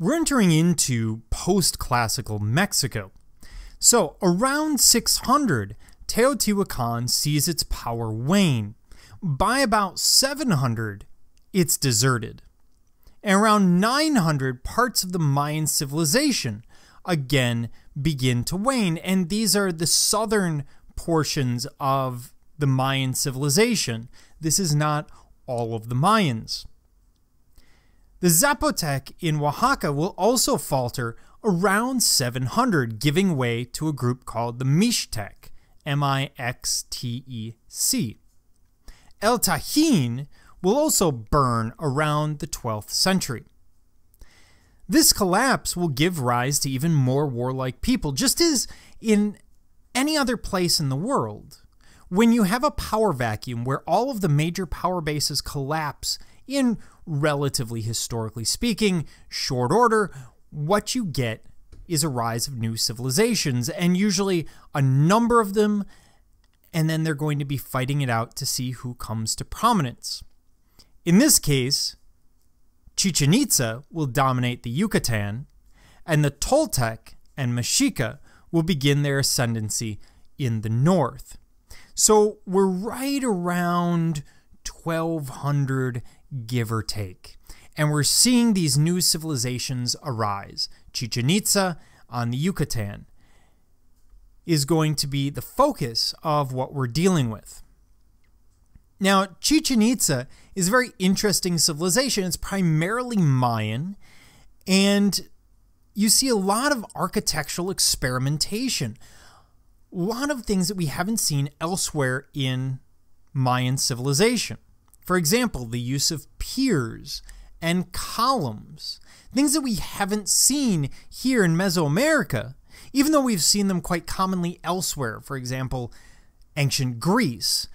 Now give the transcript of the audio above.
we're entering into post classical Mexico. So, around 600, Teotihuacan sees its power wane. By about 700, it's deserted. And around 900, parts of the Mayan civilization again begin to wane. And these are the southern portions of the Mayan civilization. This is not all of the Mayans. The Zapotec in Oaxaca will also falter around 700, giving way to a group called the Mixtec, M I X T E C. El Tajín will also burn around the 12th century. This collapse will give rise to even more warlike people, just as in any other place in the world. When you have a power vacuum where all of the major power bases collapse in relatively historically speaking, short order, what you get is a rise of new civilizations, and usually a number of them, and then they're going to be fighting it out to see who comes to prominence. In this case, Chichen Itza will dominate the Yucatan, and the Toltec and Mexica will begin their ascendancy in the north. So we're right around 1200 give or take. And we're seeing these new civilizations arise. Chichen Itza on the Yucatan is going to be the focus of what we're dealing with. Now, Chichen Itza is a very interesting civilization. It's primarily Mayan, and you see a lot of architectural experimentation, a lot of things that we haven't seen elsewhere in Mayan civilization. For example, the use of piers and columns, things that we haven't seen here in Mesoamerica, even though we've seen them quite commonly elsewhere. For example, ancient Greece.